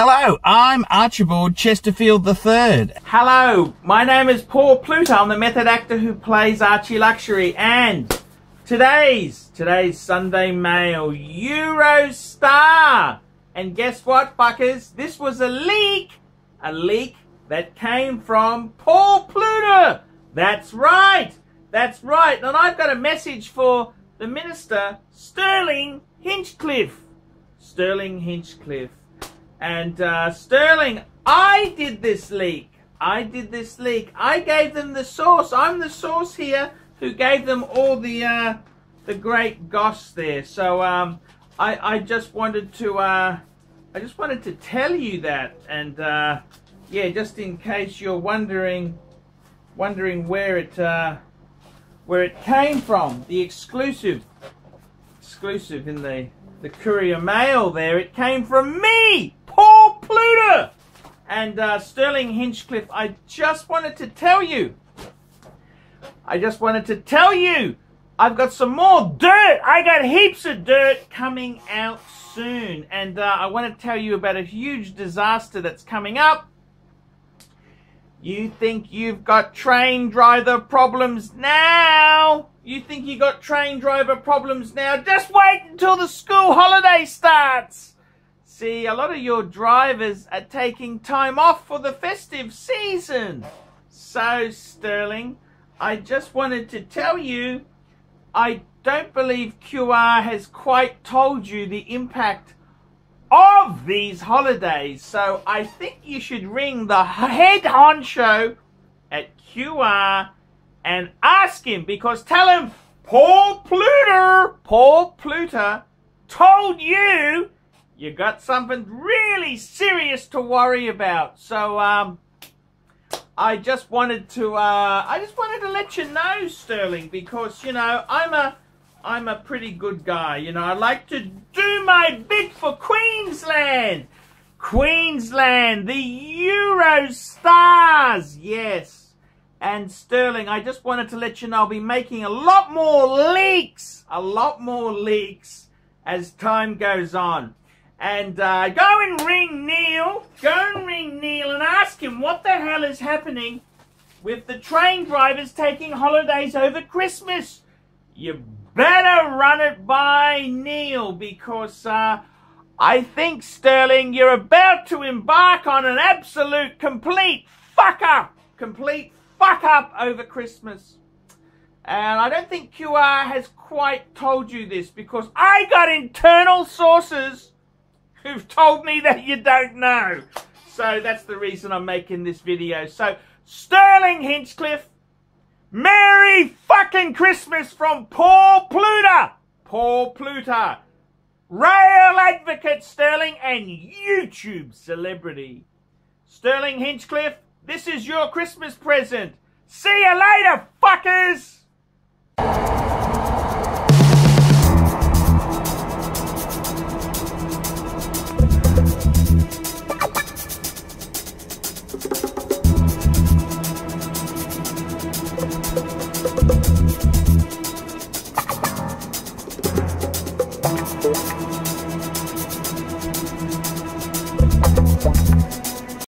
Hello, I'm Archibald Chesterfield III. Hello, my name is Paul Pluta. I'm the method actor who plays Archie Luxury. And today's, today's Sunday Mail Eurostar. And guess what, fuckers? This was a leak. A leak that came from Paul Pluta. That's right. That's right. And I've got a message for the Minister, Stirling Hinchliffe. Stirling Hinchliffe. And uh, Stirling, I did this leak. I did this leak. I gave them the source. I'm the source here who gave them all the uh, the great goss there. So um, I I just wanted to uh, I just wanted to tell you that, and uh, yeah, just in case you're wondering wondering where it uh, where it came from, the exclusive exclusive in the the Courier Mail there. It came from me. And uh, Stirling Hinchliffe, I just wanted to tell you, I just wanted to tell you, I've got some more dirt. I got heaps of dirt coming out soon. And uh, I want to tell you about a huge disaster that's coming up. You think you've got train driver problems now? You think you got train driver problems now? Just wait until the school holiday starts. See, a lot of your drivers are taking time off for the festive season. So, Stirling, I just wanted to tell you, I don't believe QR has quite told you the impact of these holidays. So I think you should ring the head honcho at QR and ask him because tell him Paul Pluta, Paul Pluta told you you got something really serious to worry about. So, um, I just wanted to, uh, I just wanted to let you know, Stirling, because, you know, I'm a, I'm a pretty good guy. You know, I like to do my bit for Queensland. Queensland, the Eurostars, yes. And Stirling, I just wanted to let you know I'll be making a lot more leaks, a lot more leaks as time goes on and uh, go and ring Neil. Go and ring Neil and ask him what the hell is happening with the train drivers taking holidays over Christmas. You better run it by Neil because uh, I think, Stirling, you're about to embark on an absolute complete fuck up. Complete fuck up over Christmas. And I don't think QR has quite told you this because I got internal sources who've told me that you don't know. So that's the reason I'm making this video. So, Stirling Hinchliffe, Merry fucking Christmas from Paul Pluta. Paul Pluta. Rail advocate Sterling and YouTube celebrity. Stirling Hinchliffe, this is your Christmas present. See you later, fuckers!